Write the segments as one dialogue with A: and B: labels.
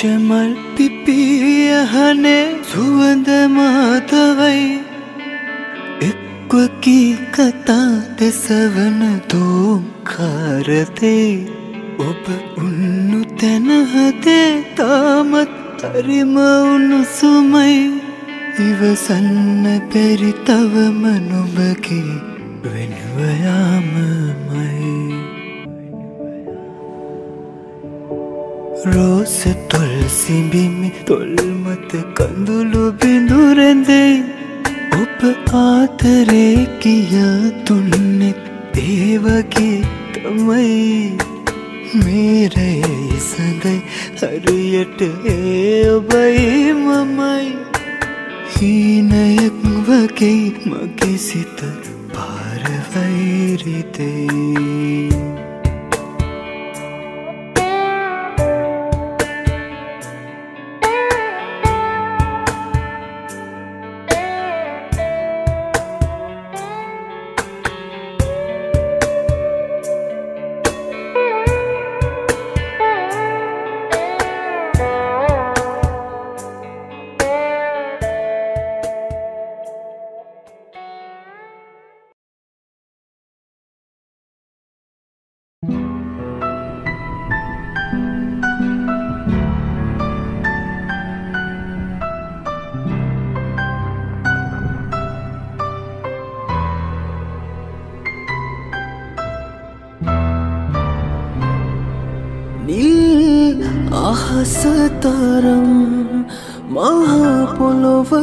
A: පිච්චමල් පිපියහනේ සුවඳ මාතවයි. එක්වකී කතා දෙසවන දෝම්කාරතේ ඔබ උන්නු තැනහදේ තාමත් හරිම උණුසුමයි. ඉවසන්න බැරි තවම නොබගේ වෙනවයාමමයි රෝස තොල් සිඹිමි තොල්මත කඳුළු බිඳුරැඳේ. ඔබ ආතරේ කියා තුන්නෙත් ඒවගේ තමයි. මේරයේ සඳයි හරියට ඒ ඔබයි මමයි. හීනයක් වගේ මගේ සිත පාරවෛරිතේ
B: අහසතරම් මහපොළොවතරම්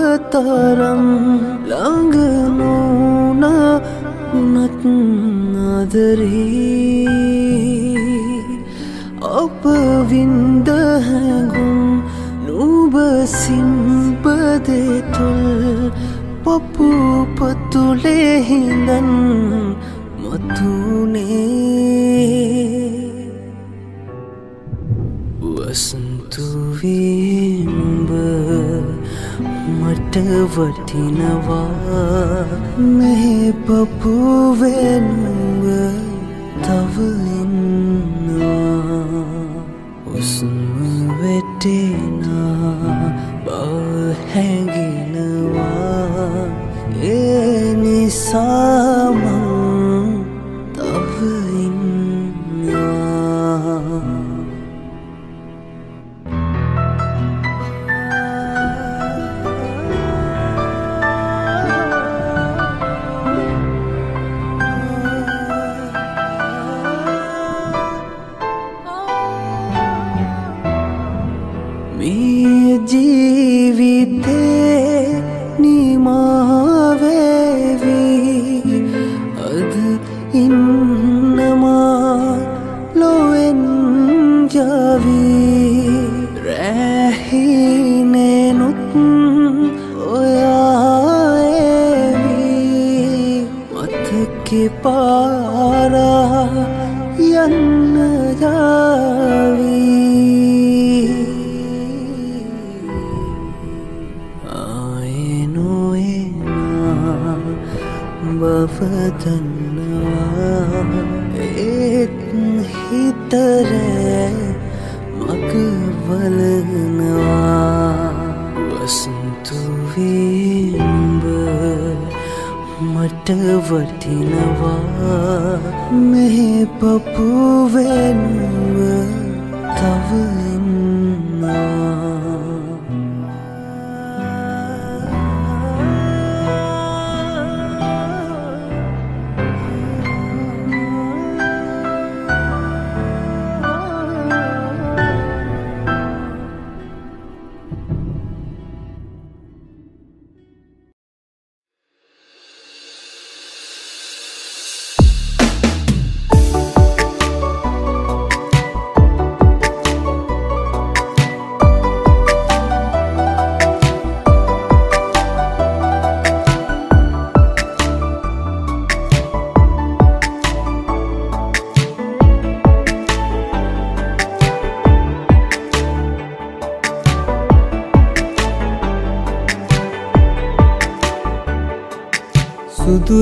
B: ළඟනෝන උනත් අදරී අප වින්ද හැඟුම් නුබ සිම්පදෙතුල් පපු පතුලේ හිඳන් මතුනේ. වටිනවා මේ පපුවෙනුව තවඉන්නවා උස්ම වෙටෙනා බව හැඟෙනවා ඒ නිසාමං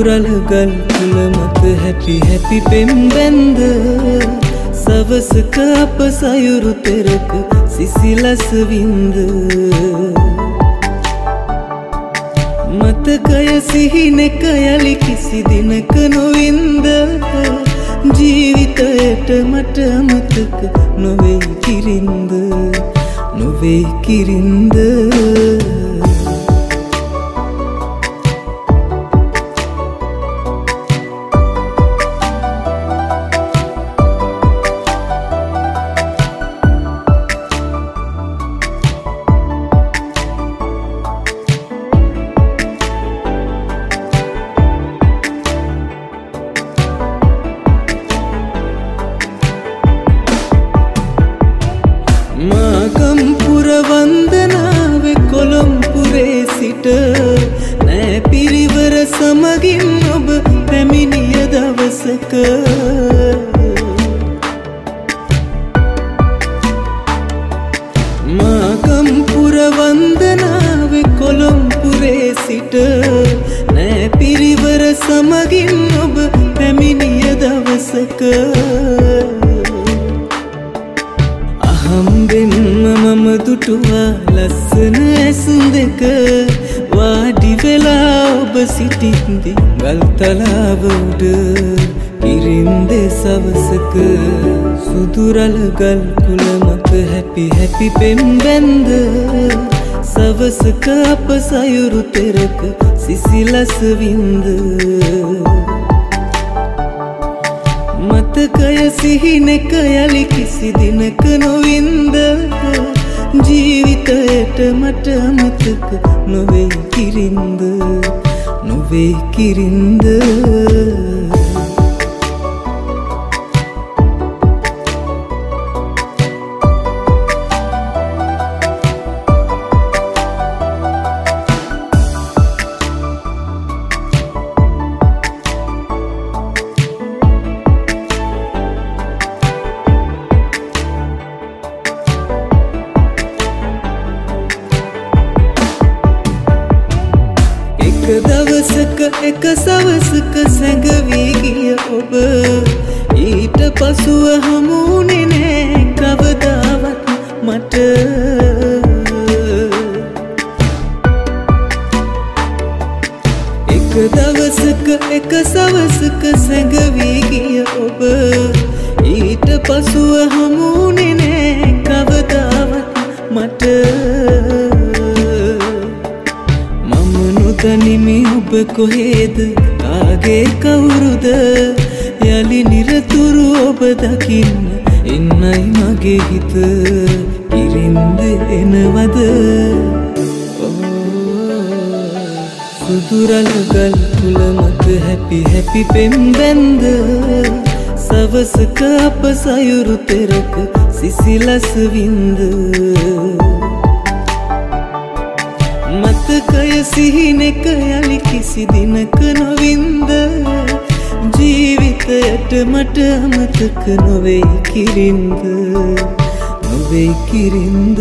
A: සුදුරලගල් තුළ මත හැපි හැපි පෙම්බැන්ද? සවසක අප සයුරු තෙරක සිසිලස වින්ද? මතකය සිහිනෙක යළි කිසි දිනක නොවින්ද? ජීවිතයට මට අමතක නොවෙයි කිරින්ද? නොවෙයි කිරින්ද? හැපි හැපි පෙම්බැන්ද? සවසක අප සයුරු තෙරක සිසිලස වින්ද? මතකය සිහිනෙක යළි කිසි දිනක නොවින්ද? ජීවිතයට මට අමතක නොවෙයි කිරින්ද? නොවෙයි කිරින්ද? පසුව හමුුණේ නෑ කවදාවත් මට. මම නොදනිමි ඔබ කොහේද? කාගේ කවුරුද? යළි නිරතුරු ඔබ දකින්න එන්නයි මගේ හිත. ඉරින්ද එනවද? සුදුරලගල් තුළ මත හැපි හැපි පෙම්බැන්ද? සවසක අප සයුරු තෙරක සිසිලස වින්ද මතකය සිහිනෙක යළි කිසි දිනක නොවින්ද ජීවිතයට මට අමතක නොවෙයි කිරින්ද නොවෙයි කිරින්ද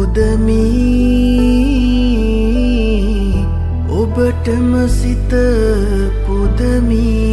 C: පුදමී ඔබටම සිත පුදමී.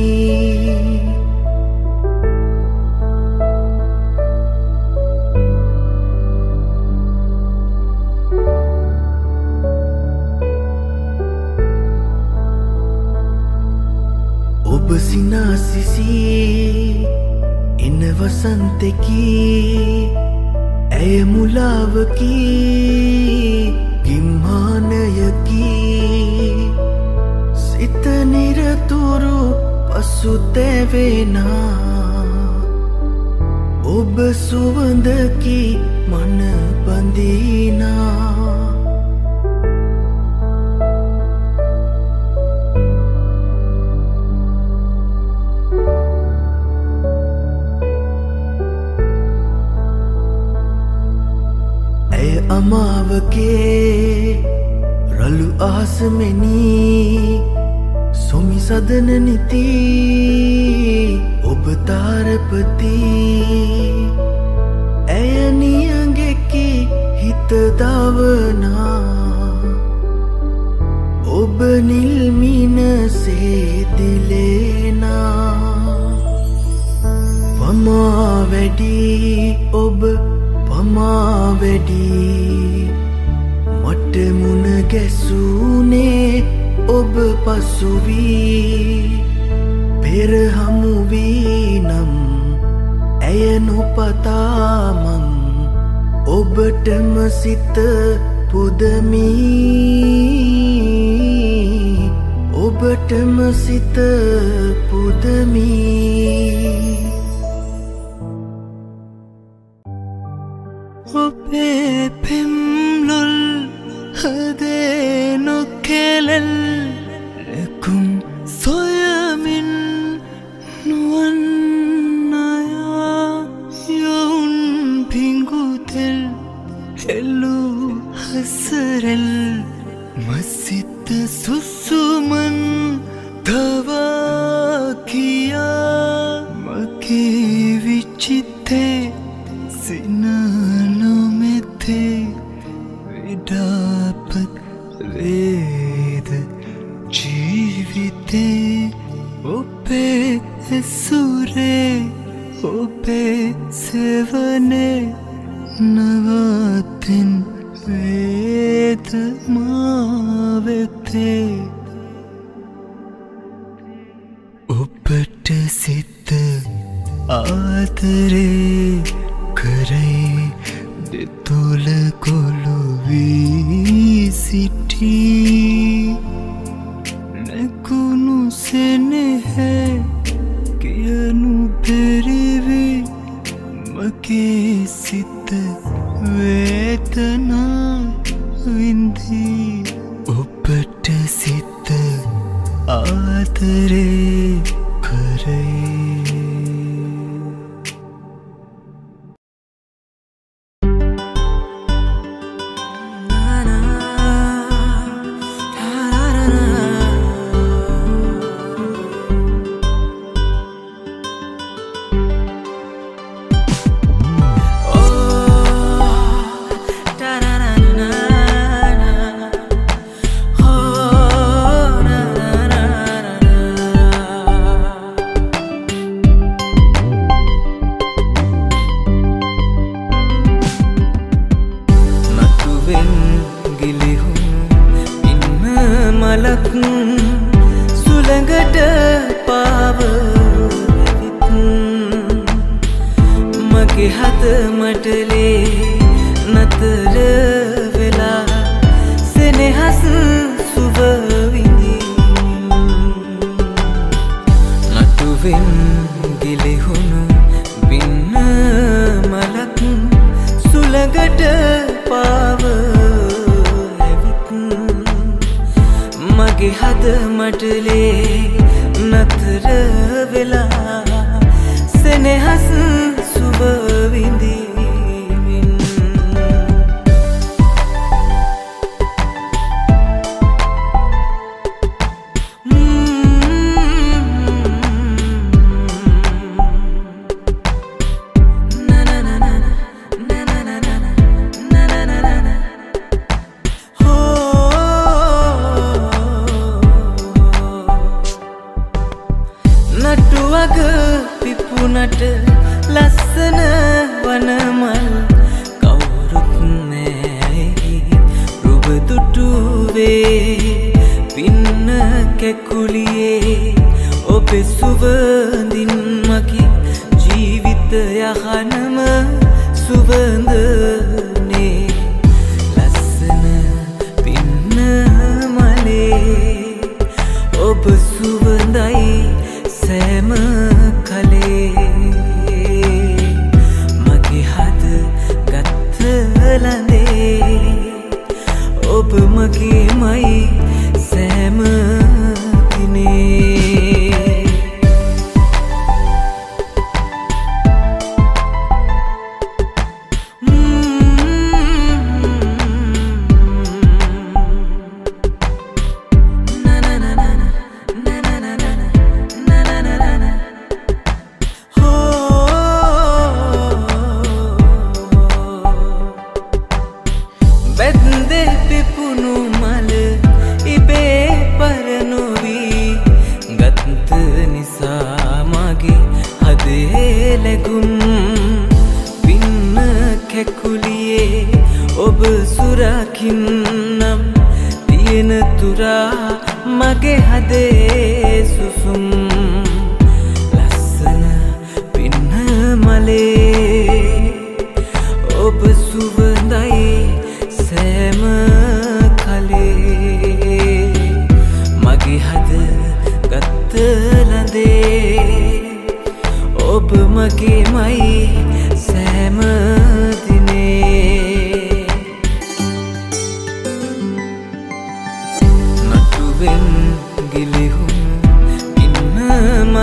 C: හිත දවනා ඔබ
A: නිල්මින සේදිලේනා. පමා වැඩි ඔබ පමා වැඩි. මට මුණ ගැසුනේ ඔබ පසුවී. ඔබටම සිත පුදමී. ඔබටම සිත පුදමී.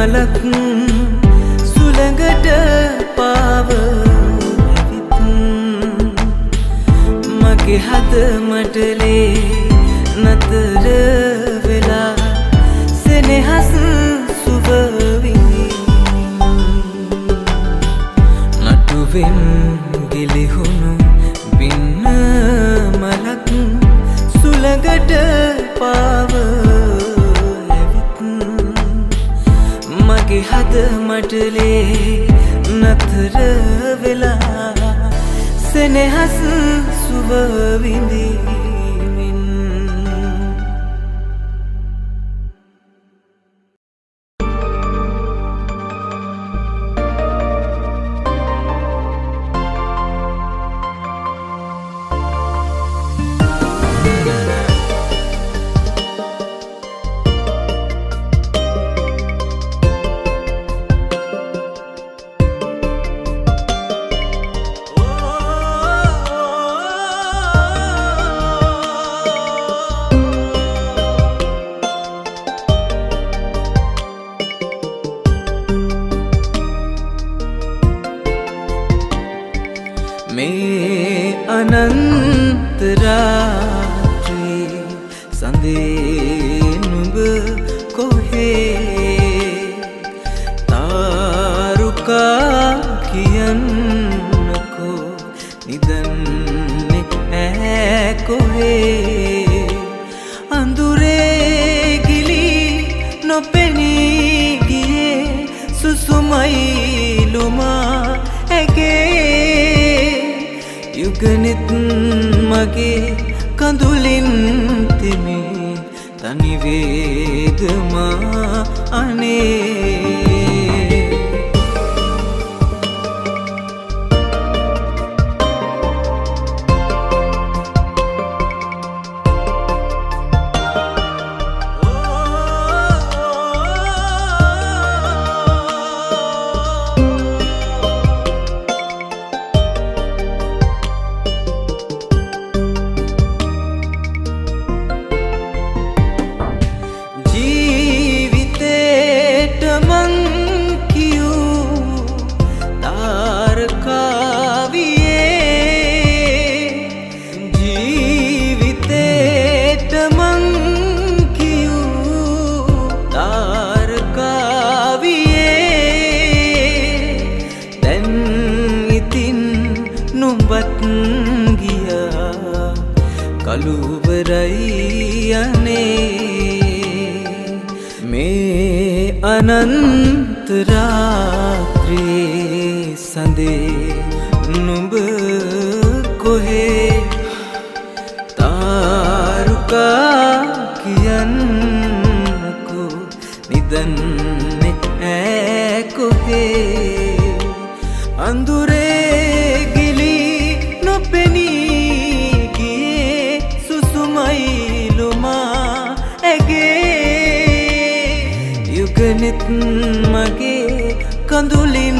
A: මලත් සුළඟට පාව ඇවිත් මගේ හද මටලේ නතර කුටලේ නතර වෙලා සෙනෙහස සුබ විඳී দুলিন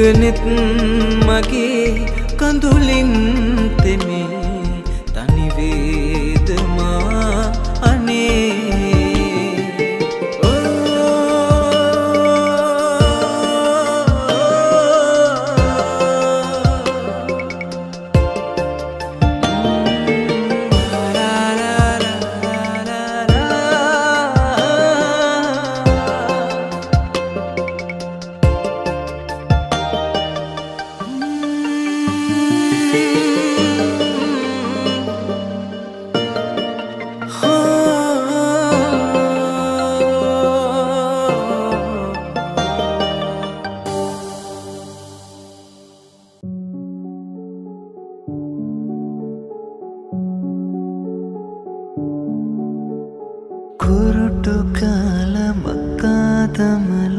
A: යුගනෙත්
B: కాల మక్కా తమల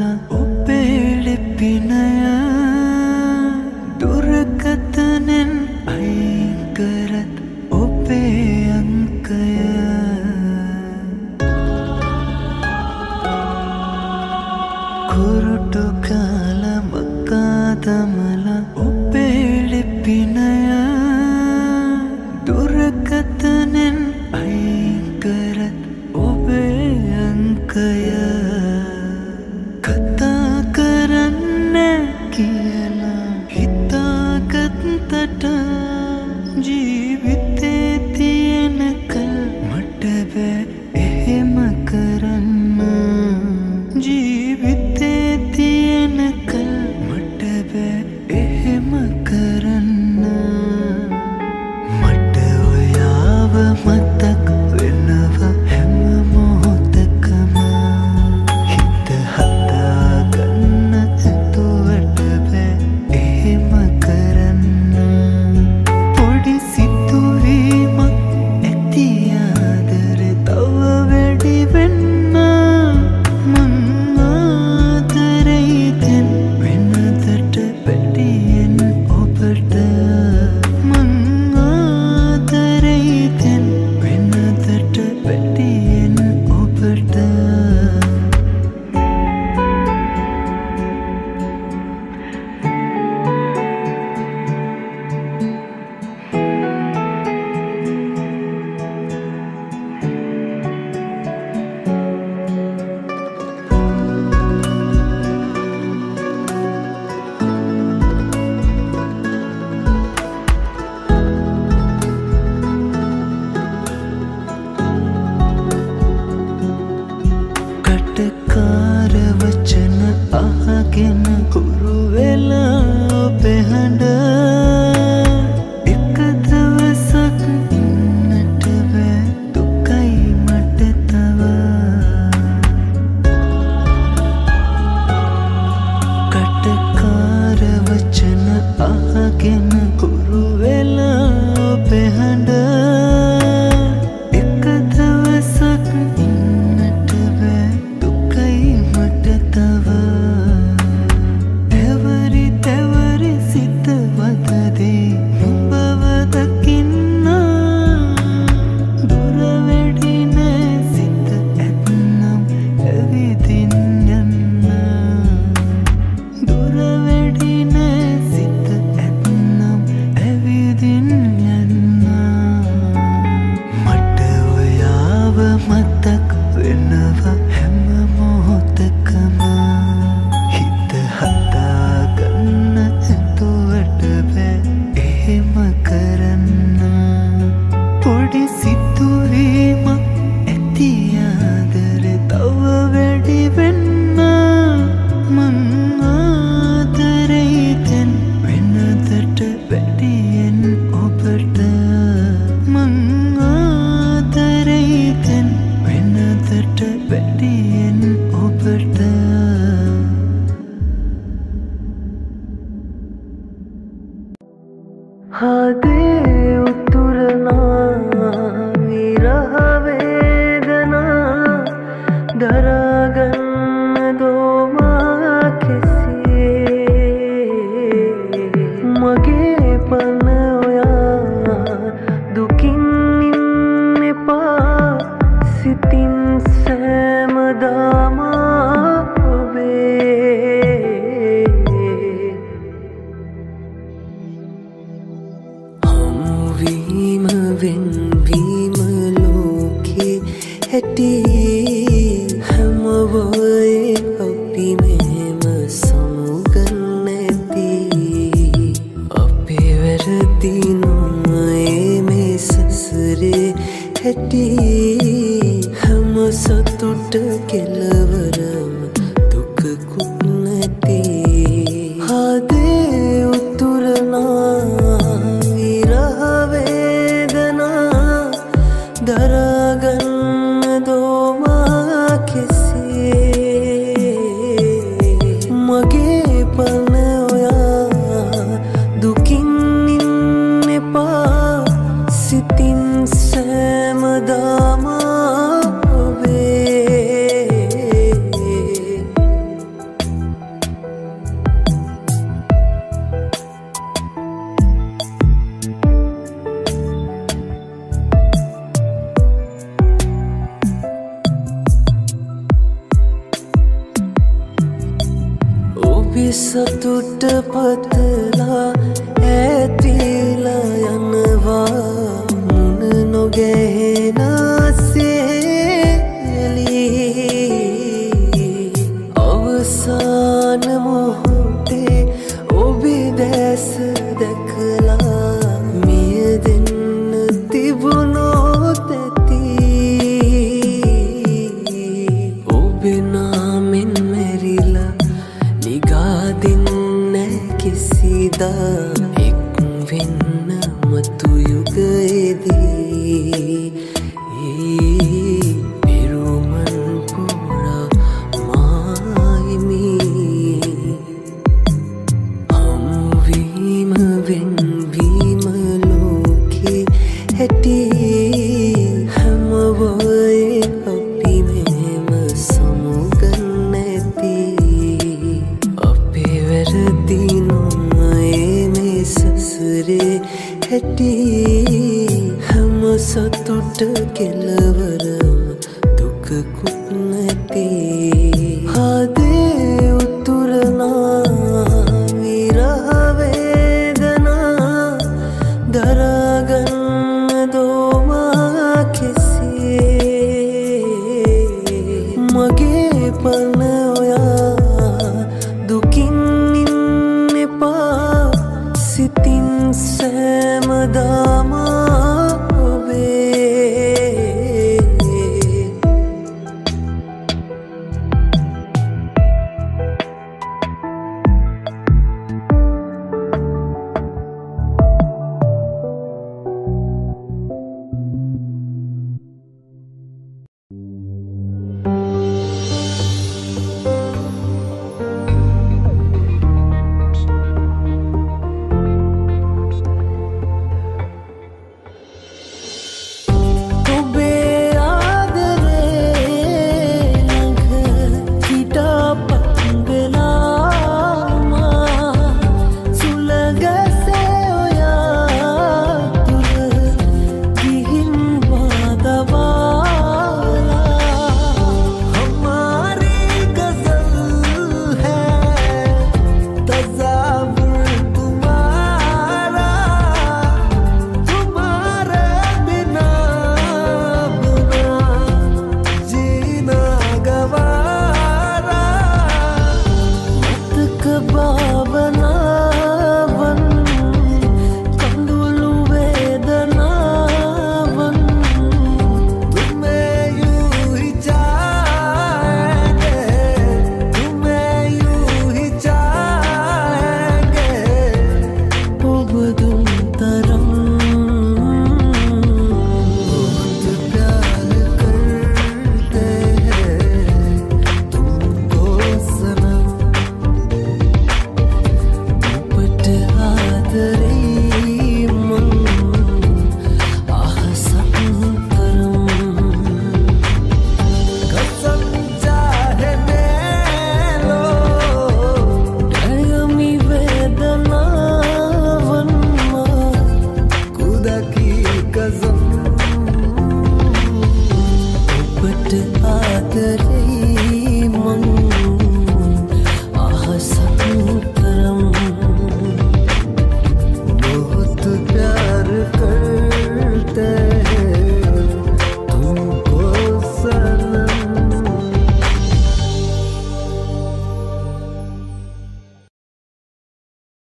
B: love